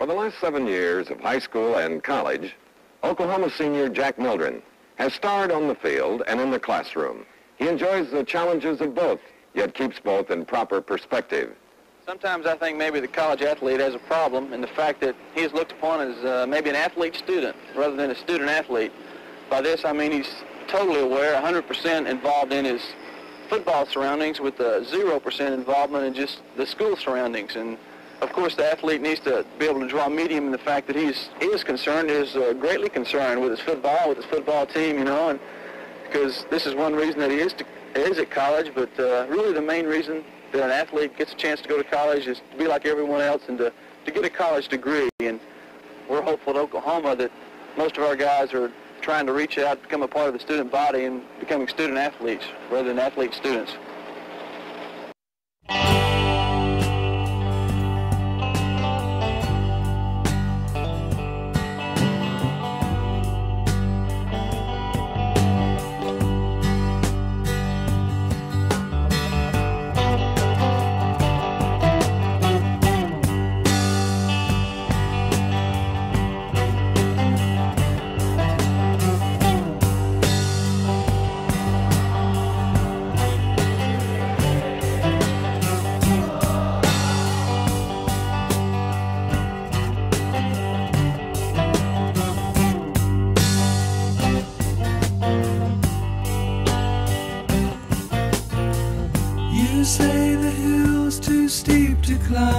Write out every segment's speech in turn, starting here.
For the last seven years of high school and college, Oklahoma senior Jack Mildren has starred on the field and in the classroom. He enjoys the challenges of both, yet keeps both in proper perspective. Sometimes I think maybe the college athlete has a problem in the fact that he is looked upon as uh, maybe an athlete student rather than a student athlete. By this I mean he's totally aware, 100% involved in his football surroundings with a 0% involvement in just the school surroundings. And of course the athlete needs to be able to draw medium in the fact that he's is concerned, is uh, greatly concerned with his football, with his football team, you know, and because this is one reason that he is, to, is at college, but uh, really the main reason that an athlete gets a chance to go to college is to be like everyone else and to, to get a college degree. And we're hopeful at Oklahoma that most of our guys are trying to reach out, become a part of the student body and becoming student athletes rather than athlete students.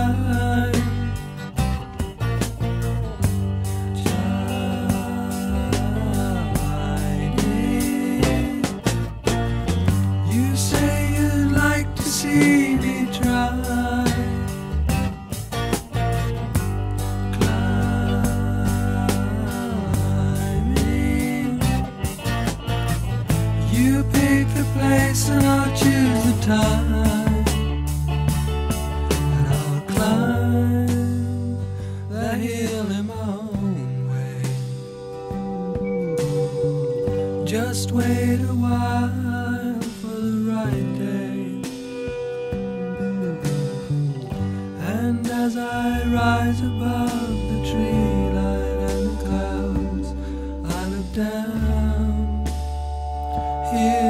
You say you'd like to see me try climbing You pick the place and I'll choose the time. For the right day. And as I rise above the tree line and the clouds, I look down. Hear